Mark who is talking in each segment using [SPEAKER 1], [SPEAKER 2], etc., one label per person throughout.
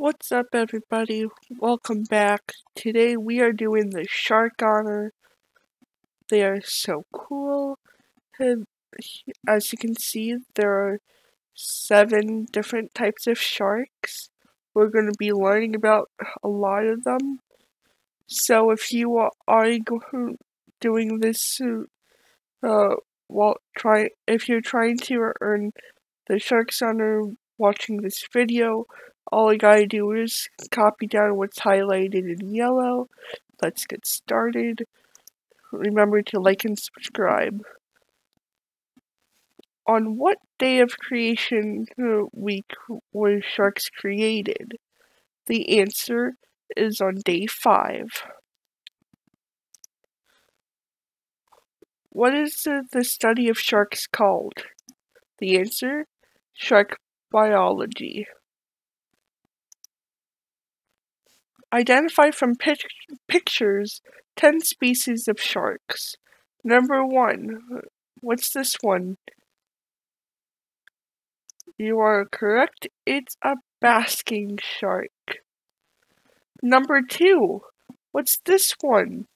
[SPEAKER 1] What's up, everybody? Welcome back. Today we are doing the shark honor. They are so cool. And as you can see, there are seven different types of sharks. We're going to be learning about a lot of them. So if you are doing this uh, while try, if you're trying to earn the sharks honor watching this video, all I gotta do is copy down what's highlighted in yellow. Let's get started. Remember to like and subscribe. On what day of creation week were sharks created? The answer is on day 5. What is the study of sharks called? The answer? Shark biology. Identify from pic pictures 10 species of sharks. Number 1. What's this one? You are correct. It's a basking shark. Number 2. What's this one?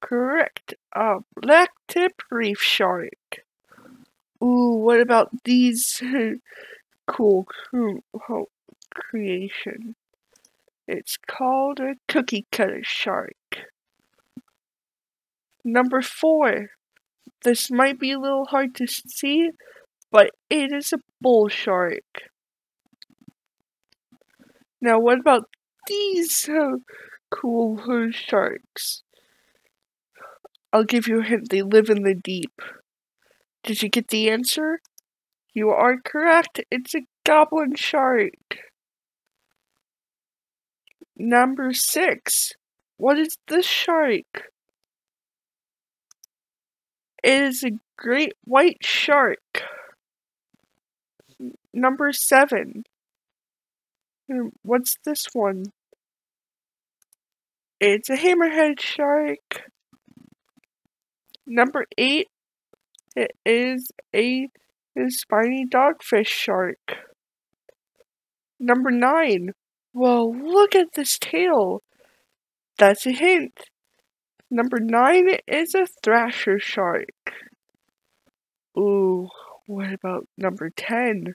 [SPEAKER 1] Correct. A black tip reef shark. Ooh, what about these cool creation? It's called a cookie cutter shark. Number four. This might be a little hard to see, but it is a bull shark. Now, what about these uh, cool sharks? I'll give you a hint. They live in the deep. Did you get the answer? You are correct. It's a goblin shark. Number six. What is this shark? It is a great white shark. Number seven. Hmm, what's this one? It's a hammerhead shark. Number eight. It is a, a spiny dogfish shark. Number nine. Well, look at this tail. That's a hint. Number nine is a thresher shark. Ooh, what about number 10?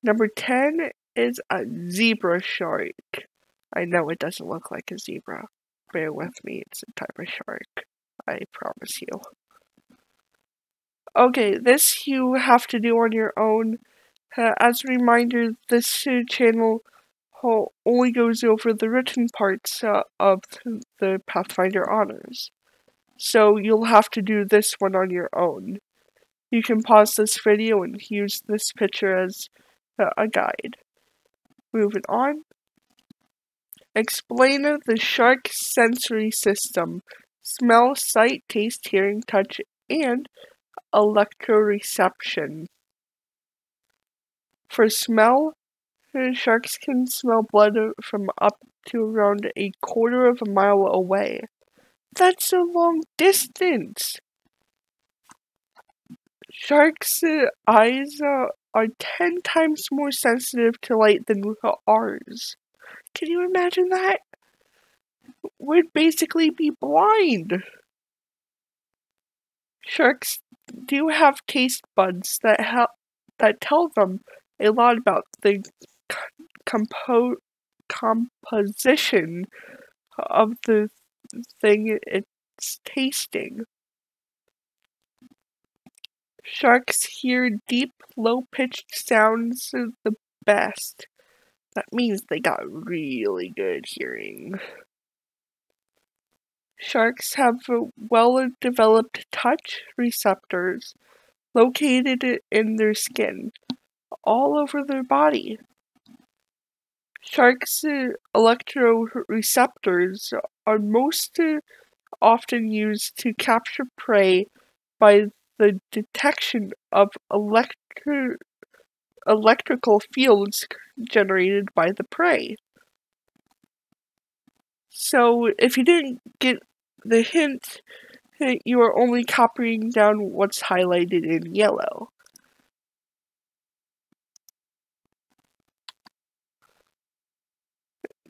[SPEAKER 1] Number 10 is a zebra shark. I know it doesn't look like a zebra. Bear with me, it's a type of shark. I promise you. Okay, this you have to do on your own. Uh, as a reminder, this channel only goes over the written parts uh, of the Pathfinder honors. So you'll have to do this one on your own. You can pause this video and use this picture as uh, a guide. Moving on. Explain the shark sensory system. Smell, sight, taste, hearing, touch, and electroreception. For smell, Sharks can smell blood from up to around a quarter of a mile away. That's a long distance! Sharks' eyes are 10 times more sensitive to light than ours. Can you imagine that? We'd basically be blind. Sharks do have taste buds that help that tell them a lot about the compo- composition of the thing it's tasting. Sharks hear deep, low pitched sounds the best. That means they got really good hearing. Sharks have well developed touch receptors located in their skin, all over their body. Sharks' uh, electroreceptors are most uh, often used to capture prey by the detection of electri- electrical fields generated by the prey. So, if you didn't get the hint, you are only copying down what's highlighted in yellow.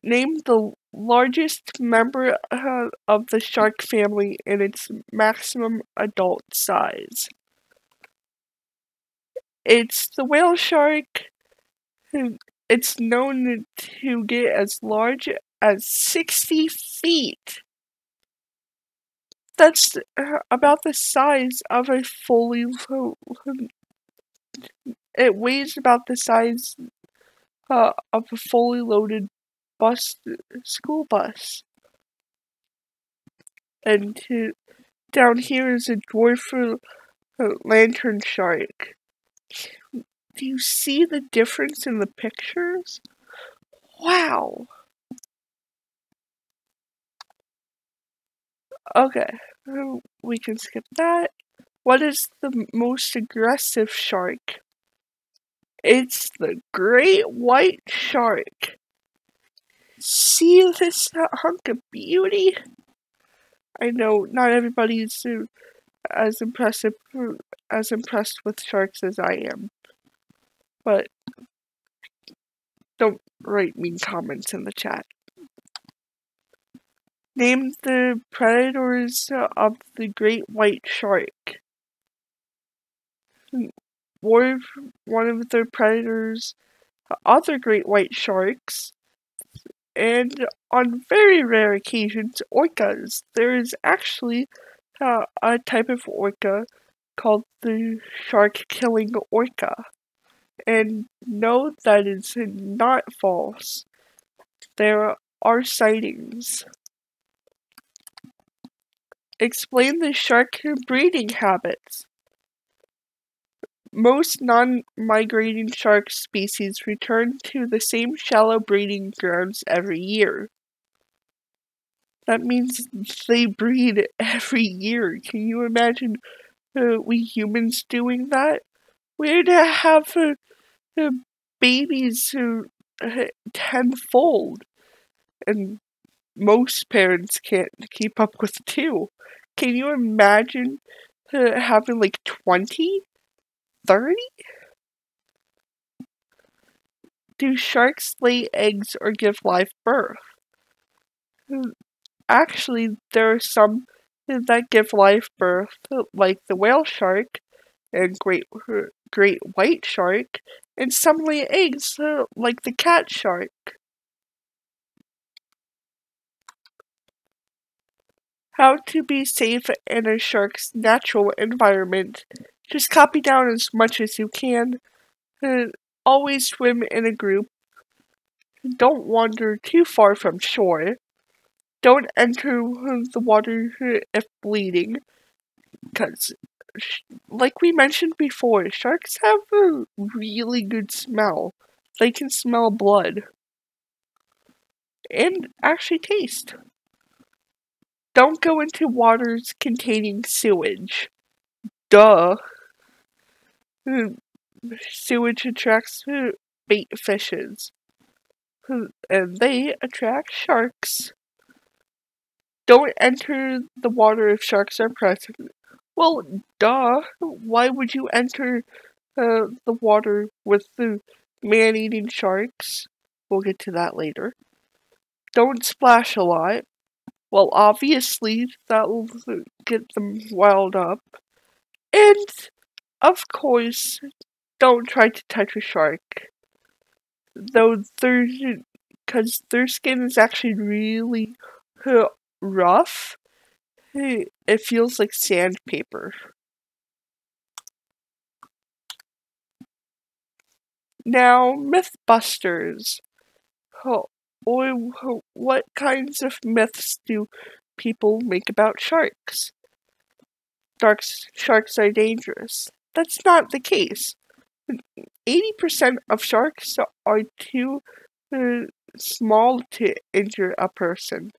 [SPEAKER 1] Name the largest member uh, of the shark family in its maximum adult size. It's the whale shark. It's known to get as large as 60 feet. That's uh, about the size of a fully. It weighs about the size uh, of a fully loaded bus, school bus. And to, down here is a dwarf uh, lantern shark. Do you see the difference in the pictures? Wow. Okay, we can skip that. What is the most aggressive shark? It's the great white shark. See this hunk of beauty? I know not everybody's as impressive as impressed with sharks as I am. But don't write mean comments in the chat. Name the predators of the great white shark. Or one of the predators, other great white sharks, and on very rare occasions, orcas. There is actually uh, a type of orca called the shark killing orca. And no, that is not false. There are sightings. Explain the shark breeding habits. Most non-migrating shark species return to the same shallow breeding grounds every year. That means they breed every year. Can you imagine uh, we humans doing that? We'd have uh, uh, babies uh, tenfold, and most parents can't keep up with two. Can you imagine uh, having like 20? 30? Do sharks lay eggs or give live birth? Hmm, actually, there are some that give live birth, like the whale shark and great great white shark, and some lay eggs, like the cat shark. How to be safe in a shark's natural environment. Just copy down as much as you can. Uh, always swim in a group. Don't wander too far from shore. Don't enter the water if bleeding. Because, like we mentioned before, sharks have a really good smell. They can smell blood. And actually taste. Don't go into waters containing sewage. Duh. Sewage attracts bait fishes. And they attract sharks. Don't enter the water if sharks are present. Well, duh. Why would you enter uh, the water with the man-eating sharks? We'll get to that later. Don't splash a lot. Well, obviously, that will get them wound up. And, of course, don't try to touch a shark. Though their, because their skin is actually really rough, it feels like sandpaper. Now, Mythbusters. Oh, what kinds of myths do people make about sharks? Darks, sharks are dangerous. That's not the case. 80% of sharks are too uh, small to injure a person.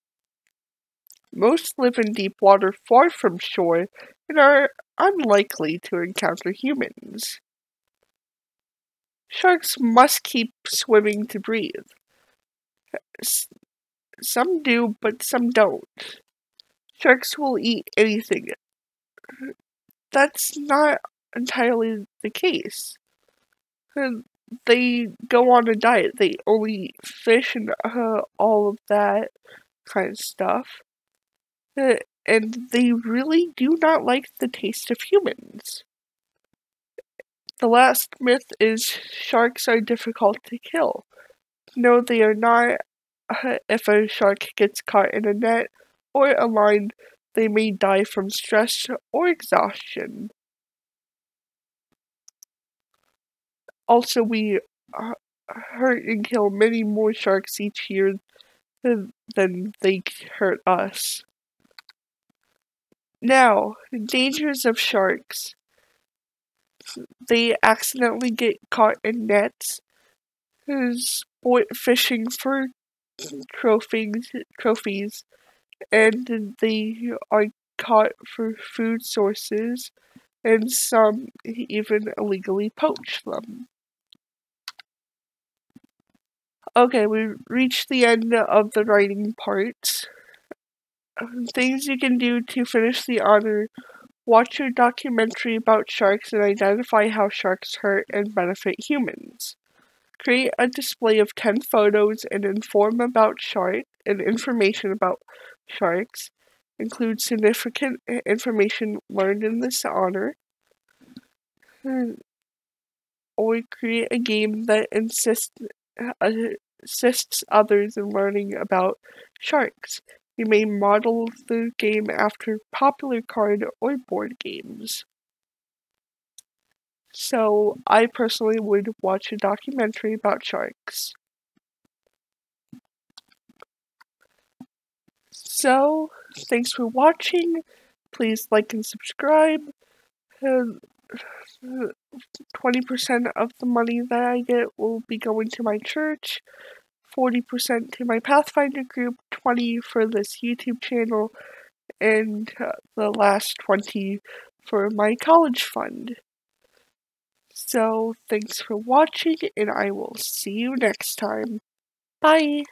[SPEAKER 1] Most live in deep water far from shore and are unlikely to encounter humans. Sharks must keep swimming to breathe. Some do, but some don't. Sharks will eat anything. That's not entirely the case. they go on a diet. They only eat fish and uh, all of that kind of stuff. Uh, and they really do not like the taste of humans. The last myth is sharks are difficult to kill. No, they are not. Uh, if a shark gets caught in a net or a line, they may die from stress or exhaustion. Also, we uh, hurt and kill many more sharks each year than, they hurt us. Now, dangers of sharks. They accidentally get caught in nets, sport fishing for trophies, trophies, and they are caught for food sources, and some even illegally poach them. Okay, we reached the end of the writing part. Um, things you can do to finish the honor. Watch your documentary about sharks and identify how sharks hurt and benefit humans. Create a display of 10 photos and inform about shark and information about sharks. Include significant information learned in this honor. Hmm. Or create a game that insists, Uh, assists others in learning about sharks. You may model the game after popular card or board games. So, I personally would watch a documentary about sharks. So, thanks for watching. Please like and subscribe. 20% of the money that I get will be going to my church. 40% to my Pathfinder group, 20 for this YouTube channel, and uh, the last 20 for my college fund. So, thanks for watching, and I will see you next time. Bye!